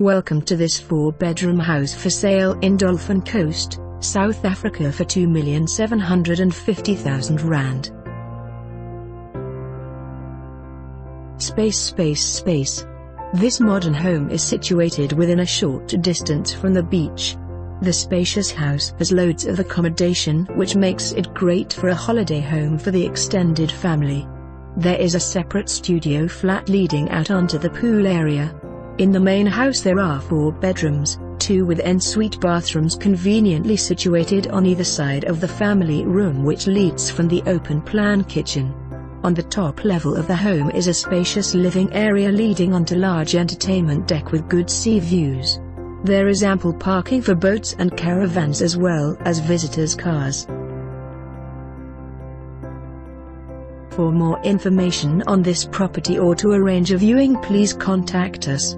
Welcome to this four-bedroom house for sale in Dolphin Coast, South Africa for 2,750,000 Rand. Space Space Space. This modern home is situated within a short distance from the beach. The spacious house has loads of accommodation which makes it great for a holiday home for the extended family. There is a separate studio flat leading out onto the pool area, in the main house there are four bedrooms, two with ensuite bathrooms conveniently situated on either side of the family room which leads from the open-plan kitchen. On the top level of the home is a spacious living area leading onto a large entertainment deck with good sea views. There is ample parking for boats and caravans as well as visitors' cars. For more information on this property or to arrange a viewing please contact us.